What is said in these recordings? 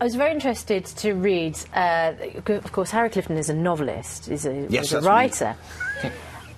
I was very interested to read, uh, of course, Harry Clifton is a novelist, he's a, yes, he's a writer.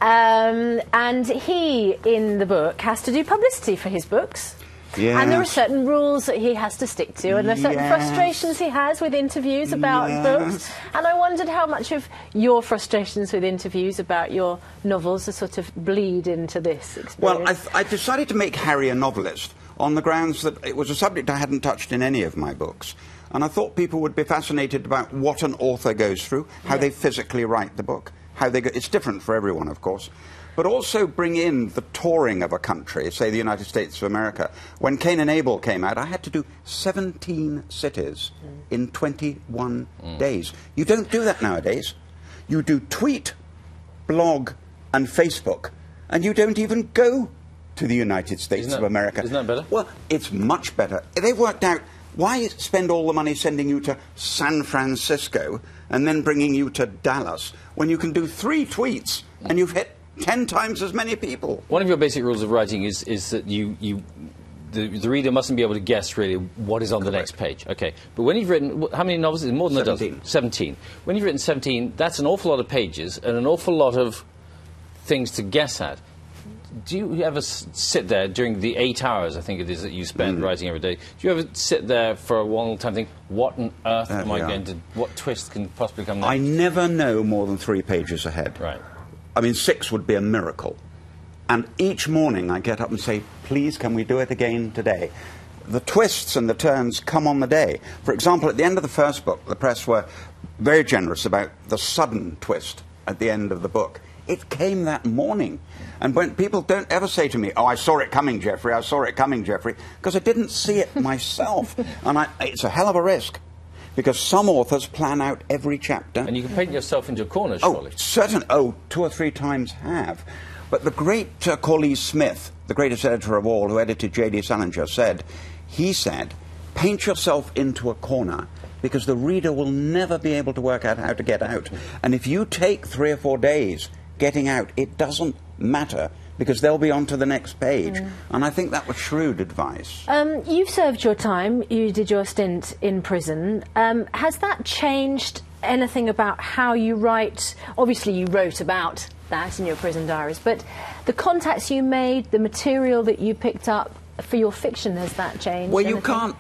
um, and he, in the book, has to do publicity for his books. Yes. And there are certain rules that he has to stick to, and there are certain Yes. frustrations he has with interviews about Yes. books. And I wondered how much of your frustrations with interviews about your novels are sort of bleed into this experience. Well, I, th- I decided to make Harry a novelist on the grounds that it was a subject I hadn't touched in any of my books. And I thought people would be fascinated about what an author goes through, how Yeah. they physically write the book, how they go. It's different for everyone, of course. But also bring in the touring of a country, say the United States of America. When Kane and Abel came out, I had to do 17 cities mm. in 21 mm. days. You don't do that nowadays. You do tweet, blog, and Facebook, and you don't even go to the United States Isn't of America. isn't that better? Well, it's much better. They've worked out why spend all the money sending you to San Francisco and then bringing you to Dallas when you can do three tweets and you've hit 10 times as many people. One of your basic rules of writing is, is that you, you the, the reader mustn't be able to guess really what is on the next page. Okay, but when you've written how many novels? Is it more than a dozen? 17. Seventeen. When you've written seventeen, that's an awful lot of pages and an awful lot of things to guess at. Do you ever sit there during the eight hours I think it is that you Mm. spend writing every day? Do you ever sit there for a long time, think, what on earth There am I are. going to? What twist can possibly come next? I never know more than three pages ahead. Right. I mean, six would be a miracle. And each morning I get up and say, please, can we do it again today? The twists and the turns come on the day. For example, at the end of the first book, the press were very generous about the sudden twist at the end of the book. It came that morning. And when people don't ever say to me, oh, I saw it coming, Jeffrey, I saw it coming, Jeffrey, because I didn't see it myself. and I, it's a hell of a risk. Because some authors plan out every chapter. and you can paint yourself into a corner, surely. Oh, certain. Oh, two or three times have. But the great uh, Corley Smith, the greatest editor of all, who edited J.D. Salinger, said, he said, paint yourself into a corner because the reader will never be able to work out how to get out. And if you take three or four days getting out, it doesn't matter because they'll be on to the next page. And I think that was shrewd advice. Um, you've served your time. You did your stint in prison. Um, has that changed anything about how you write? Obviously, you wrote about that in your prison diaries, but the contacts you made, the material that you picked up for your fiction, has that changed? Well, you anything? can't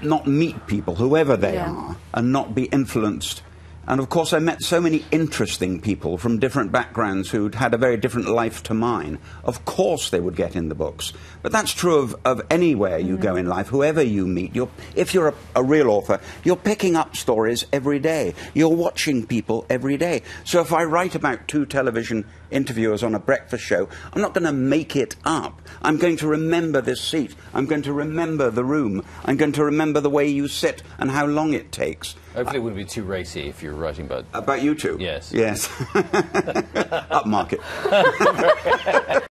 not meet people, whoever they Yeah. are, and not be influenced. And of course, I met so many interesting people from different backgrounds who'd had a very different life to mine. Of course, they would get in the books. But that's true of, of anywhere you go in life, whoever you meet. You're, if you're a, a real author, you're picking up stories every day. You're watching people every day. So if I write about two television interviewers on a breakfast show, I'm not going to make it up. I'm going to remember this seat. I'm going to remember the room. I'm going to remember the way you sit and how long it takes. Hopefully, it wouldn't be too racy if you're writing about About you two? Yes. Yes. Upmarket.